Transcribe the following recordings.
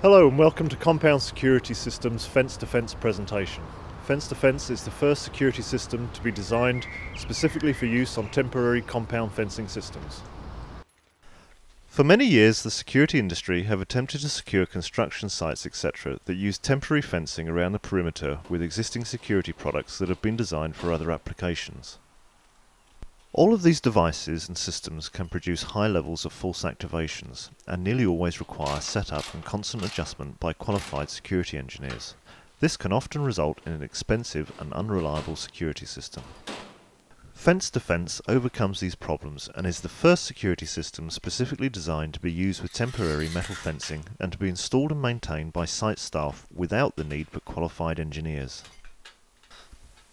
Hello and welcome to Compound Security Systems Fence Defence presentation. Fence Defence is the first security system to be designed specifically for use on temporary compound fencing systems. For many years the security industry have attempted to secure construction sites etc. that use temporary fencing around the perimeter with existing security products that have been designed for other applications. All of these devices and systems can produce high levels of false activations and nearly always require setup and constant adjustment by qualified security engineers. This can often result in an expensive and unreliable security system. Fence Defence overcomes these problems and is the first security system specifically designed to be used with temporary metal fencing and to be installed and maintained by site staff without the need for qualified engineers.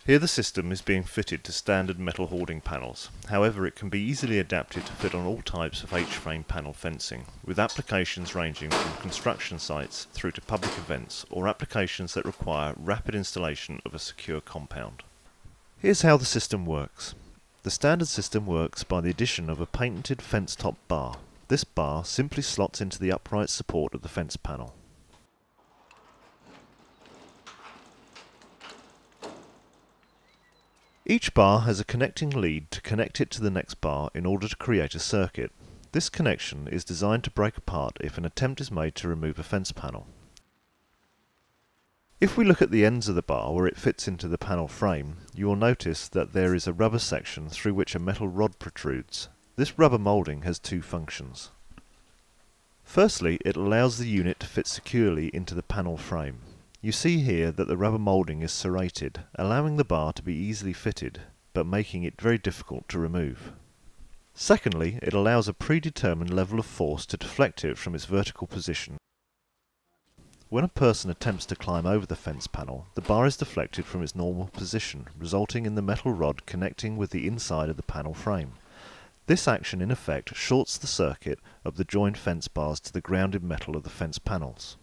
Here the system is being fitted to standard metal hoarding panels, however it can be easily adapted to fit on all types of H-frame panel fencing, with applications ranging from construction sites through to public events or applications that require rapid installation of a secure compound. Here's how the system works. The standard system works by the addition of a patented fence top bar. This bar simply slots into the upright support of the fence panel. Each bar has a connecting lead to connect it to the next bar in order to create a circuit. This connection is designed to break apart if an attempt is made to remove a fence panel. If we look at the ends of the bar where it fits into the panel frame, you will notice that there is a rubber section through which a metal rod protrudes. This rubber moulding has two functions. Firstly, it allows the unit to fit securely into the panel frame. You see here that the rubber moulding is serrated, allowing the bar to be easily fitted, but making it very difficult to remove. Secondly, it allows a predetermined level of force to deflect it from its vertical position. When a person attempts to climb over the fence panel, the bar is deflected from its normal position, resulting in the metal rod connecting with the inside of the panel frame. This action in effect shorts the circuit of the joined fence bars to the grounded metal of the fence panels.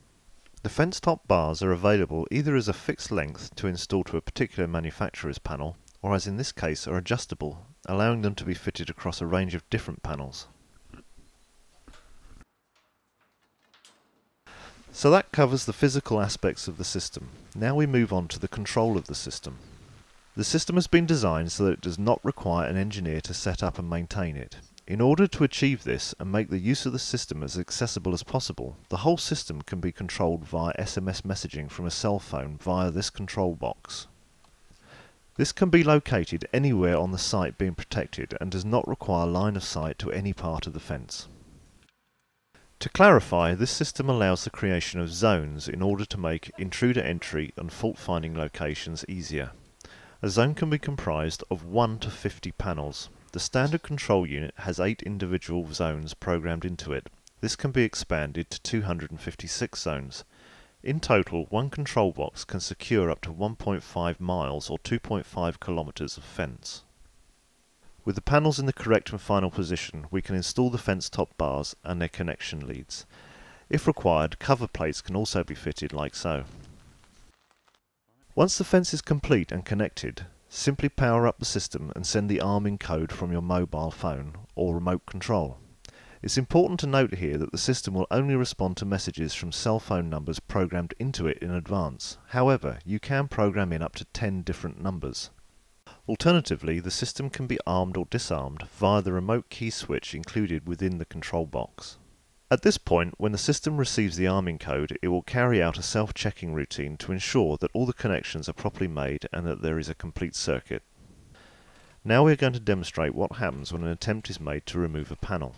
The fence top bars are available either as a fixed length to install to a particular manufacturer's panel, or as in this case are adjustable, allowing them to be fitted across a range of different panels. So that covers the physical aspects of the system. Now we move on to the control of the system. The system has been designed so that it does not require an engineer to set up and maintain it. In order to achieve this and make the use of the system as accessible as possible, the whole system can be controlled via SMS messaging from a cell phone via this control box. This can be located anywhere on the site being protected and does not require line of sight to any part of the fence. To clarify, this system allows the creation of zones in order to make intruder entry and fault finding locations easier. A zone can be comprised of 1 to 50 panels. The standard control unit has 8 individual zones programmed into it. This can be expanded to 256 zones. In total, one control box can secure up to 1.5 miles or 2.5 kilometers of fence. With the panels in the correct and final position, we can install the fence top bars and their connection leads. If required, cover plates can also be fitted like so. Once the fence is complete and connected, Simply power up the system and send the arming code from your mobile phone or remote control. It's important to note here that the system will only respond to messages from cell phone numbers programmed into it in advance. However, you can program in up to 10 different numbers. Alternatively, the system can be armed or disarmed via the remote key switch included within the control box. At this point, when the system receives the arming code, it will carry out a self-checking routine to ensure that all the connections are properly made and that there is a complete circuit. Now we are going to demonstrate what happens when an attempt is made to remove a panel.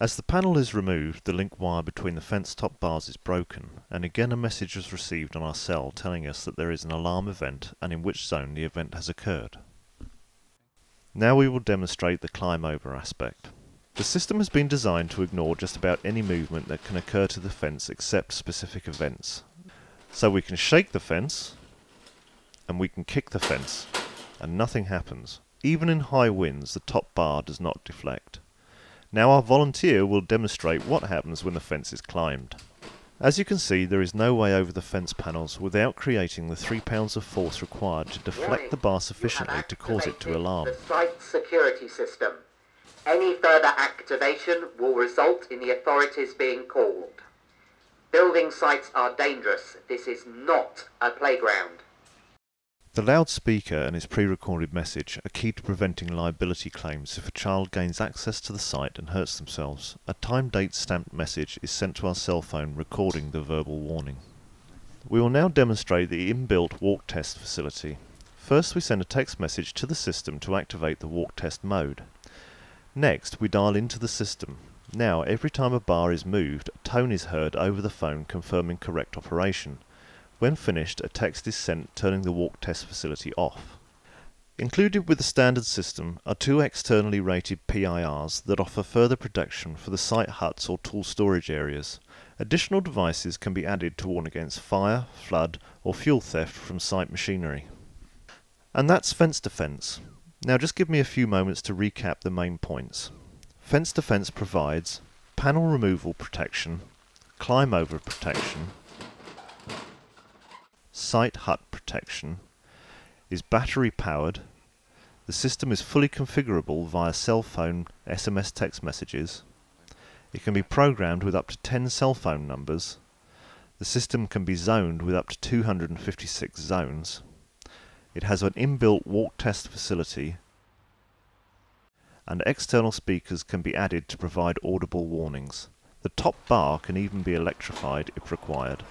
As the panel is removed, the link wire between the fence top bars is broken, and again a message is received on our cell telling us that there is an alarm event and in which zone the event has occurred. Now we will demonstrate the climb over aspect. The system has been designed to ignore just about any movement that can occur to the fence except specific events. So we can shake the fence, and we can kick the fence, and nothing happens. Even in high winds, the top bar does not deflect. Now our volunteer will demonstrate what happens when the fence is climbed. As you can see, there is no way over the fence panels without creating the 3 pounds of force required to deflect the bar sufficiently to cause it to alarm. The site security system. Any further activation will result in the authorities being called. Building sites are dangerous. This is not a playground. The loudspeaker and its pre-recorded message are key to preventing liability claims if a child gains access to the site and hurts themselves. A time-date stamped message is sent to our cell phone recording the verbal warning. We will now demonstrate the inbuilt walk test facility. First we send a text message to the system to activate the walk test mode. Next we dial into the system. Now every time a bar is moved, a tone is heard over the phone confirming correct operation. When finished, a text is sent turning the walk test facility off. Included with the standard system are two externally rated PIRs that offer further protection for the site huts or tool storage areas. Additional devices can be added to warn against fire, flood or fuel theft from site machinery. And that's Fence Defence. Now just give me a few moments to recap the main points. Fence Defence provides panel removal protection, climb over protection, site hut protection, is battery powered, the system is fully configurable via cell phone SMS text messages, it can be programmed with up to 10 cell phone numbers, the system can be zoned with up to 256 zones, it has an inbuilt walk test facility and external speakers can be added to provide audible warnings. The top bar can even be electrified if required.